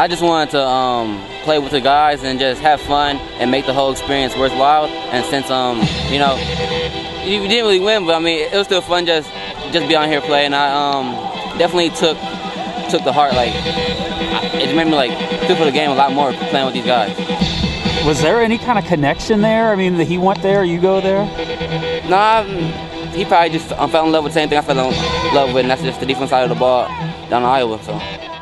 I just wanted to um, play with the guys and just have fun and make the whole experience worthwhile. And since um, you know, we didn't really win, but I mean, it was still fun just just be on here playing. I um, definitely took took the heart like it made me like feel for the game a lot more playing with these guys. Was there any kind of connection there? I mean, he went there, you go there. Nah, mm, he probably just um, fell in love with the same thing I fell in love with, and that's just the defense side of the ball down in Iowa. So.